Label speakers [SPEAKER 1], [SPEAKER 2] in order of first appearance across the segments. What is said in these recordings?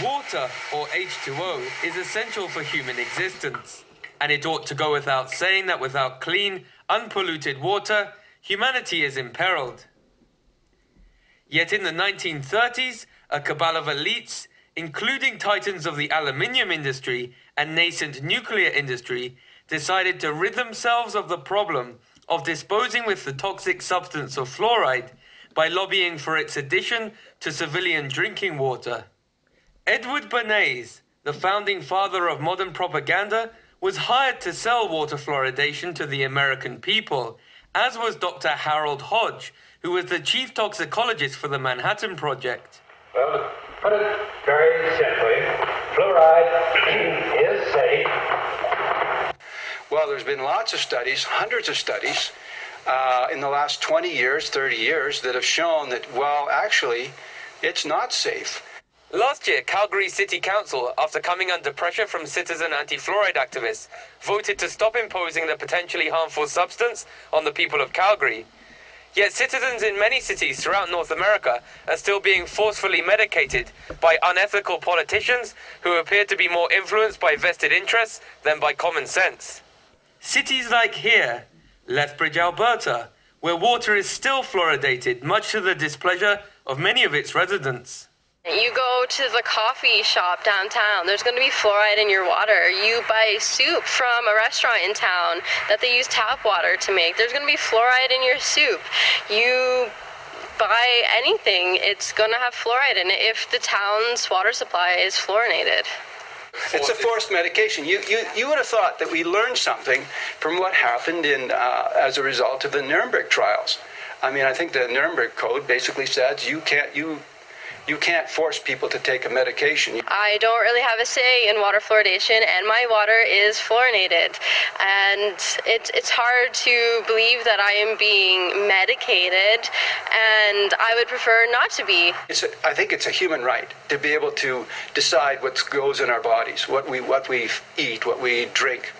[SPEAKER 1] Water, or H2O, is essential for human existence, and it ought to go without saying that without clean, unpolluted water, humanity is imperiled. Yet in the 1930s, a cabal of elites, including titans of the aluminium industry and nascent nuclear industry, decided to rid themselves of the problem of disposing with the toxic substance of fluoride by lobbying for its addition to civilian drinking water. Edward Bernays, the founding father of modern propaganda, was hired to sell water fluoridation to the American people, as was Dr. Harold Hodge, who was the chief toxicologist for the Manhattan Project.
[SPEAKER 2] Well, to put it very simply, fluoride is safe.
[SPEAKER 3] Well, there's been lots of studies, hundreds of studies, uh, in the last 20 years, 30 years, that have shown that, well, actually, it's not safe.
[SPEAKER 1] Last year, Calgary City Council, after coming under pressure from citizen anti fluoride activists, voted to stop imposing the potentially harmful substance on the people of Calgary. Yet citizens in many cities throughout North America are still being forcefully medicated by unethical politicians who appear to be more influenced by vested interests than by common sense. Cities like here, Lethbridge, Alberta, where water is still fluoridated, much to the displeasure of many of its residents.
[SPEAKER 4] You go to the coffee shop downtown, there's going to be fluoride in your water. You buy soup from a restaurant in town that they use tap water to make, there's going to be fluoride in your soup. You buy anything, it's going to have fluoride in it if the town's water supply is fluorinated.
[SPEAKER 3] It's a forced medication. You, you, you would have thought that we learned something from what happened in, uh, as a result of the Nuremberg trials. I mean, I think the Nuremberg Code basically says you can't, you you can't force people to take a medication.
[SPEAKER 4] I don't really have a say in water fluoridation, and my water is fluorinated. And it, it's hard to believe that I am being medicated, and I would prefer not to be.
[SPEAKER 3] It's a, I think it's a human right to be able to decide what goes in our bodies, what we, what we eat, what we drink.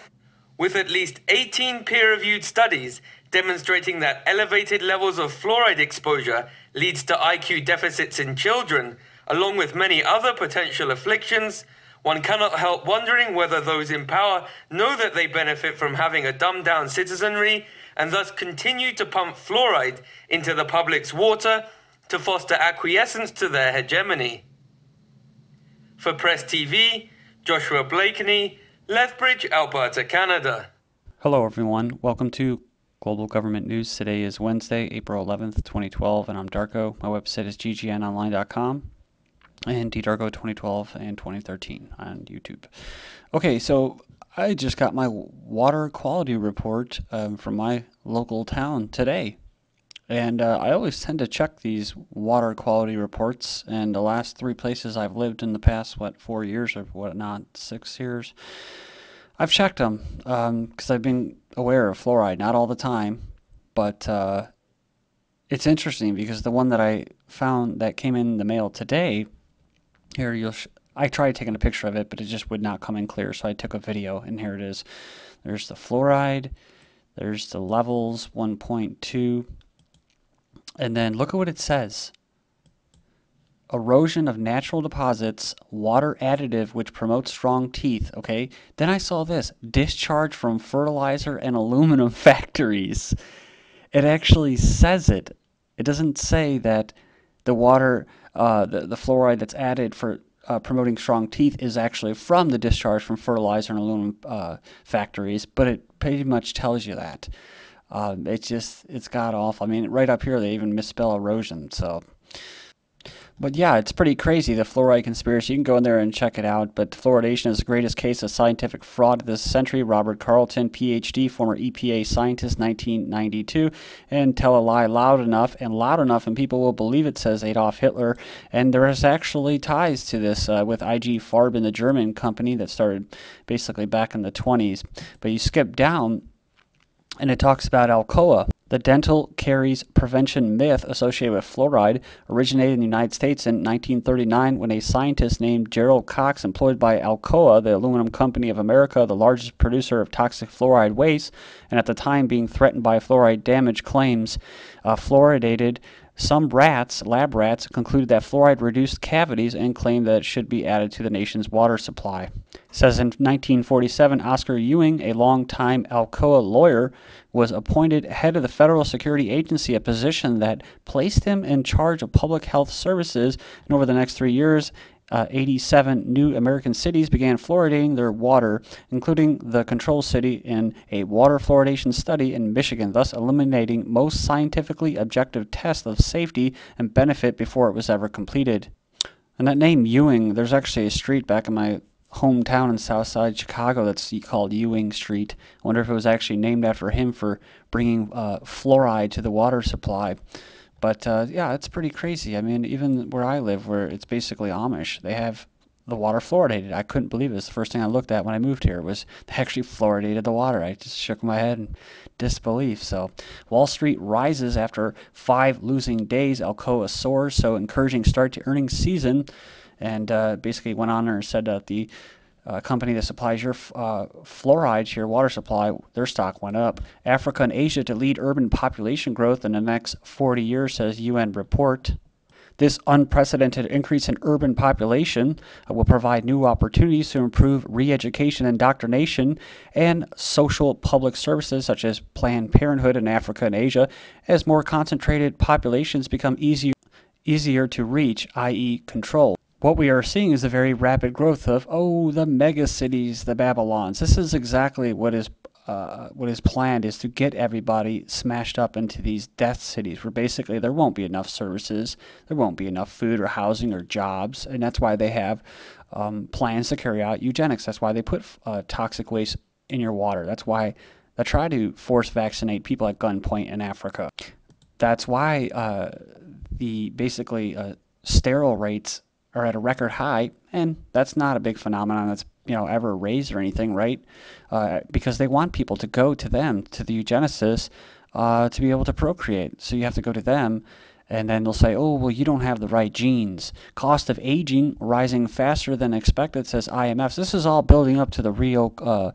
[SPEAKER 1] With at least 18 peer reviewed studies demonstrating that elevated levels of fluoride exposure leads to IQ deficits in children, along with many other potential afflictions, one cannot help wondering whether those in power know that they benefit from having a dumbed down citizenry and thus continue to pump fluoride into the public's water to foster acquiescence to their hegemony. For Press TV, Joshua Blakeney, Lethbridge, Alberta, Canada.
[SPEAKER 5] Hello, everyone. Welcome to Global Government News. Today is Wednesday, April 11th, 2012, and I'm Darko. My website is ggnonline.com and ddarko 2012 and 2013 on YouTube. Okay, so I just got my water quality report um, from my local town today. And uh, I always tend to check these water quality reports. And the last three places I've lived in the past, what, four years or whatnot, six years, I've checked them because um, I've been aware of fluoride, not all the time, but uh, it's interesting because the one that I found that came in the mail today, here you'll. I tried taking a picture of it, but it just would not come in clear, so I took a video, and here it is. There's the fluoride, there's the levels 1.2, and then look at what it says erosion of natural deposits, water additive which promotes strong teeth. Okay. Then I saw this discharge from fertilizer and aluminum factories. It actually says it. It doesn't say that the water, uh, the, the fluoride that's added for uh, promoting strong teeth is actually from the discharge from fertilizer and aluminum uh, factories, but it pretty much tells you that. Um, it's just, it's god awful. I mean, right up here, they even misspell erosion. So, but yeah, it's pretty crazy, the fluoride conspiracy. You can go in there and check it out. But fluoridation is the greatest case of scientific fraud of this century. Robert Carton, PhD, former EPA scientist, 1992. And tell a lie loud enough and loud enough, and people will believe it, says Adolf Hitler. And there is actually ties to this uh, with IG Farben, the German company that started basically back in the 20s. But you skip down, and it talks about Alcoa. The dental caries prevention myth associated with fluoride originated in the United States in 1939 when a scientist named Gerald Cox, employed by Alcoa, the aluminum company of America, the largest producer of toxic fluoride waste, and at the time being threatened by fluoride damage claims, uh, fluoridated Some rats, lab rats, concluded that fluoride reduced cavities and claimed that it should be added to the nation's water supply. Says in 1947, Oscar Ewing, a longtime Alcoa lawyer, was appointed head of the Federal Security Agency, a position that placed him in charge of public health services. And over the next three years, uh, 87 new American cities began fluoridating their water, including the control city in a water fluoridation study in Michigan, thus eliminating most scientifically objective tests of safety and benefit before it was ever completed. And that name Ewing, there's actually a street back in my hometown in Southside Chicago that's called Ewing Street. I wonder if it was actually named after him for bringing uh, fluoride to the water supply. But uh, yeah, it's pretty crazy. I mean, even where I live, where it's basically Amish, they have the water fluoridated. I couldn't believe it. It's the first thing I looked at when I moved here was they actually fluoridated the water. I just shook my head in disbelief. So Wall Street rises after five losing days. Alcoa soars, so encouraging start to earnings season. And uh, basically went on and said that the uh, company that supplies your uh, fluoride to your water supply, their stock went up. Africa and Asia to lead urban population growth in the next 40 years, says UN report. This unprecedented increase in urban population uh, will provide new opportunities to improve re education, indoctrination, and social public services such as Planned Parenthood in Africa and Asia as more concentrated populations become easier, easier to reach, i.e., control what we are seeing is a very rapid growth of oh the mega cities the babylons. This is exactly what is uh, what is planned is to get everybody smashed up into these death cities where basically there won't be enough services there won't be enough food or housing or jobs and that's why they have um, plans to carry out eugenics. That's why they put uh, toxic waste in your water. That's why they try to force vaccinate people at gunpoint in africa. That's why uh, the basically uh, sterile rates are at a record high, and that's not a big phenomenon that's you know ever raised or anything, right? Uh, because they want people to go to them to the eugenicists uh, to be able to procreate. So you have to go to them, and then they'll say, "Oh, well, you don't have the right genes." Cost of aging rising faster than expected, says IMF. This is all building up to the real. Uh,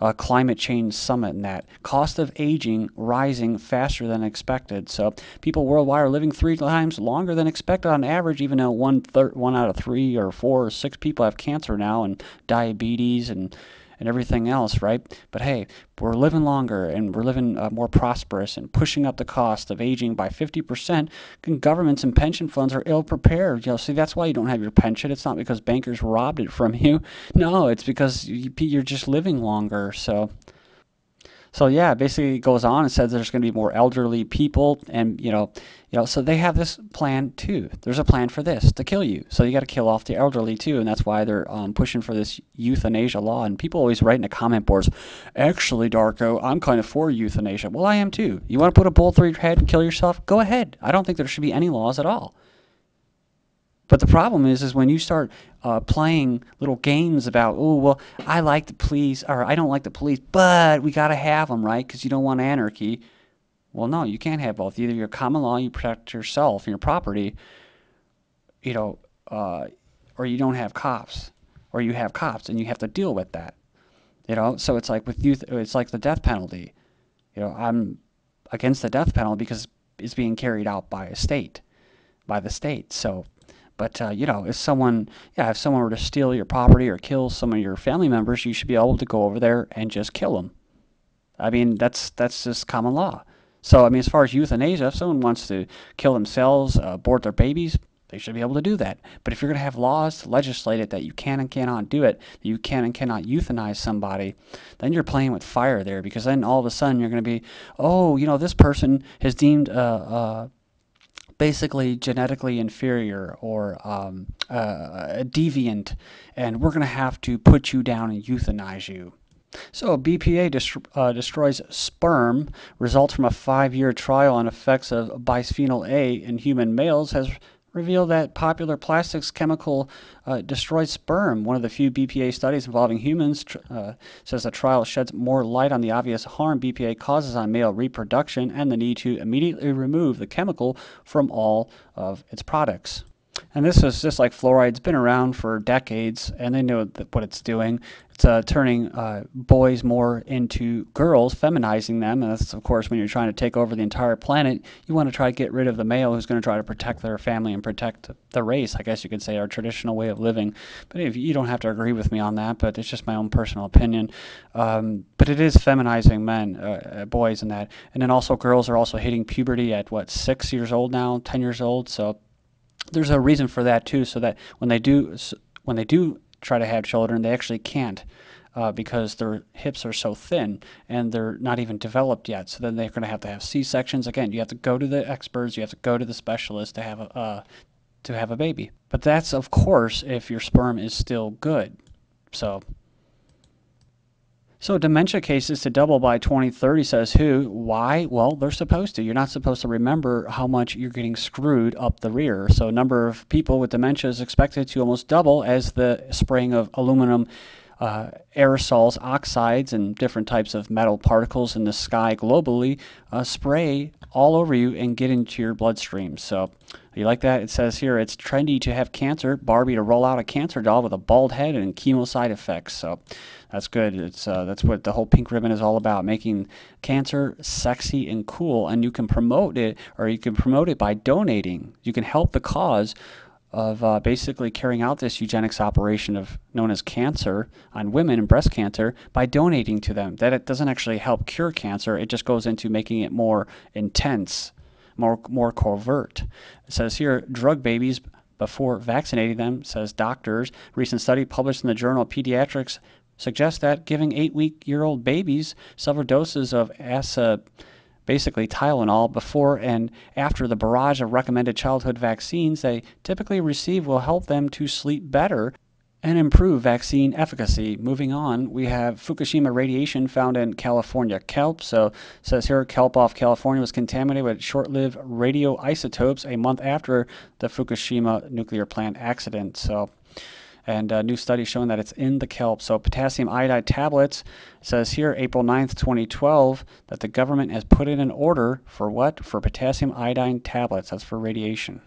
[SPEAKER 5] uh, climate change summit and that cost of aging rising faster than expected. So people worldwide are living three times longer than expected on average, even though one third, one out of three or four or six people have cancer now and diabetes and and everything else, right? But hey, we're living longer and we're living uh, more prosperous and pushing up the cost of aging by 50%. And governments and pension funds are ill prepared. You know, see, that's why you don't have your pension. It's not because bankers robbed it from you. No, it's because you're just living longer. So so yeah, basically it goes on and says there's going to be more elderly people, and you know, you know, so they have this plan too. There's a plan for this to kill you. So you got to kill off the elderly too, and that's why they're um, pushing for this euthanasia law. And people always write in the comment boards, actually, Darko, I'm kind of for euthanasia. Well, I am too. You want to put a bullet through your head and kill yourself? Go ahead. I don't think there should be any laws at all. But the problem is, is when you start uh, playing little games about, oh well, I like the police, or I don't like the police, but we got to have them, right? Because you don't want anarchy. Well, no, you can't have both. Either you're common law, you protect yourself and your property, you know, uh, or you don't have cops, or you have cops and you have to deal with that. You know, so it's like with youth, it's like the death penalty. You know, I'm against the death penalty because it's being carried out by a state, by the state. So but uh, you know, if someone, yeah, if someone were to steal your property or kill some of your family members, you should be able to go over there and just kill them. I mean, that's that's just common law. So I mean, as far as euthanasia, if someone wants to kill themselves, uh, abort their babies, they should be able to do that. But if you're going to have laws to legislate it that you can and cannot do it, that you can and cannot euthanize somebody, then you're playing with fire there because then all of a sudden you're going to be, oh, you know, this person has deemed uh, uh, basically genetically inferior or um, uh, deviant, and we're going to have to put you down and euthanize you. So, BPA dest- uh, destroys sperm. Results from a five year trial on effects of bisphenol A in human males has revealed that popular plastics chemical uh, destroys sperm. One of the few BPA studies involving humans uh, says the trial sheds more light on the obvious harm BPA causes on male reproduction and the need to immediately remove the chemical from all of its products. And this is just like fluoride's been around for decades, and they know what it's doing. It's uh, turning uh, boys more into girls, feminizing them. And that's, of course, when you're trying to take over the entire planet, you want to try to get rid of the male who's going to try to protect their family and protect the race, I guess you could say, our traditional way of living. But if you don't have to agree with me on that, but it's just my own personal opinion. Um, but it is feminizing men, uh, uh boys, and that. And then also, girls are also hitting puberty at what, six years old now, 10 years old. So there's a reason for that too, so that when they do when they do try to have children, they actually can't. Uh, because their hips are so thin and they're not even developed yet. So then they're going to have to have C sections. Again, you have to go to the experts, you have to go to the specialist to have a uh, to have a baby. But that's of course if your sperm is still good. So so dementia cases to double by 2030 says who? Why? Well, they're supposed to. You're not supposed to remember how much you're getting screwed up the rear. So number of people with dementia is expected to almost double as the spraying of aluminum uh, aerosols, oxides, and different types of metal particles in the sky globally uh, spray all over you and get into your bloodstream. So you like that? It says here it's trendy to have cancer. Barbie to roll out a cancer doll with a bald head and chemo side effects. So that's good. It's uh, that's what the whole pink ribbon is all about, making cancer sexy and cool. And you can promote it, or you can promote it by donating. You can help the cause of uh, basically carrying out this eugenics operation of known as cancer on women and breast cancer by donating to them. That it doesn't actually help cure cancer; it just goes into making it more intense more more covert. It says here, drug babies before vaccinating them, says doctors. Recent study published in the Journal Pediatrics suggests that giving eight-week-year-old babies several doses of ASA basically Tylenol before and after the barrage of recommended childhood vaccines they typically receive will help them to sleep better and improve vaccine efficacy. Moving on, we have Fukushima radiation found in California kelp. So says here kelp off California was contaminated with short-lived radioisotopes a month after the Fukushima nuclear plant accident. So and a new study showing that it's in the kelp. So potassium iodide tablets says here April 9th, 2012 that the government has put in an order for what? For potassium iodine tablets. That's for radiation.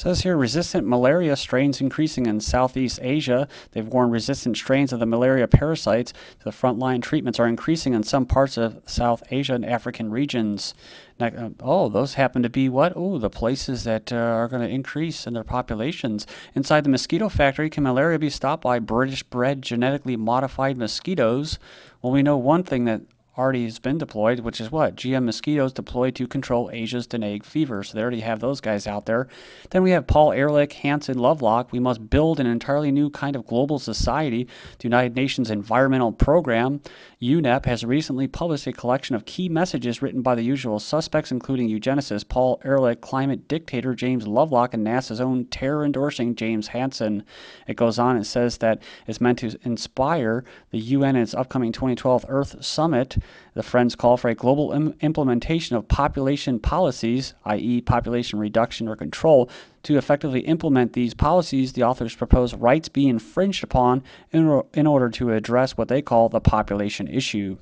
[SPEAKER 5] Says here resistant malaria strains increasing in Southeast Asia. They've warned resistant strains of the malaria parasites to the frontline treatments are increasing in some parts of South Asia and African regions. Now, uh, oh, those happen to be what? Oh, the places that uh, are going to increase in their populations. Inside the mosquito factory, can malaria be stopped by British bred genetically modified mosquitoes? Well, we know one thing that already has been deployed, which is what? GM mosquitoes deployed to control Asia's dengue fever. So they already have those guys out there. Then we have Paul Ehrlich, Hansen, Lovelock. We must build an entirely new kind of global society. The United Nations Environmental Program, UNEP, has recently published a collection of key messages written by the usual suspects, including eugenicist Paul Ehrlich, climate dictator James Lovelock, and NASA's own terror endorsing James Hansen. It goes on and says that it's meant to inspire the UN in its upcoming 2012 Earth Summit the Friends call for a global Im- implementation of population policies, i.e., population reduction or control. To effectively implement these policies, the authors propose rights be infringed upon in, ro- in order to address what they call the population issue.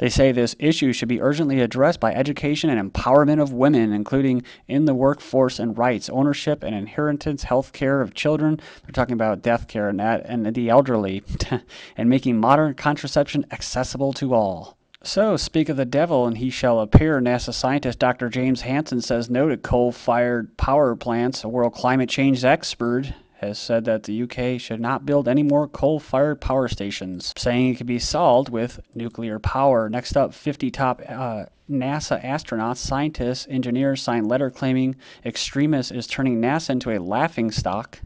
[SPEAKER 5] They say this issue should be urgently addressed by education and empowerment of women, including in the workforce and rights, ownership and inheritance, health care of children. They're talking about death care and that, and the elderly, and making modern contraception accessible to all. So, speak of the devil, and he shall appear. NASA scientist Dr. James Hansen says no to coal fired power plants. A world climate change expert has said that the UK should not build any more coal fired power stations, saying it could be solved with nuclear power. Next up, 50 top uh, NASA astronauts, scientists, engineers signed letter claiming extremists is turning NASA into a laughing stock.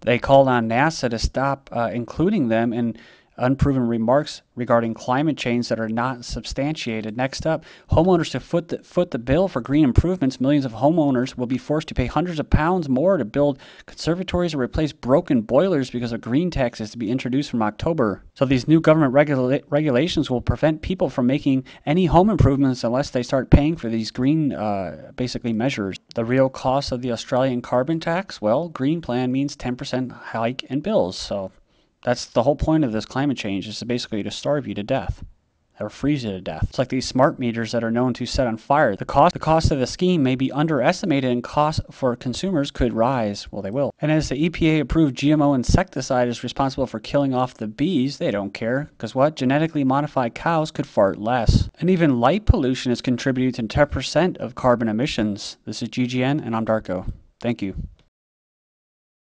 [SPEAKER 5] They called on NASA to stop uh, including them in unproven remarks regarding climate change that are not substantiated. Next up, homeowners to foot the, foot the bill for green improvements. Millions of homeowners will be forced to pay hundreds of pounds more to build conservatories or replace broken boilers because a green tax is to be introduced from October. So these new government regula- regulations will prevent people from making any home improvements unless they start paying for these green, uh, basically measures. The real cost of the Australian carbon tax? Well, green plan means 10% hike in bills. So that's the whole point of this climate change is to basically to starve you to death. or freeze you to death. It's like these smart meters that are known to set on fire. The cost the cost of the scheme may be underestimated and costs for consumers could rise. Well, they will. And as the EPA approved GMO insecticide is responsible for killing off the bees, they don't care. Because what? Genetically modified cows could fart less. And even light pollution is contributing to 10% of carbon emissions. This is GGN and I'm Darko. Thank you.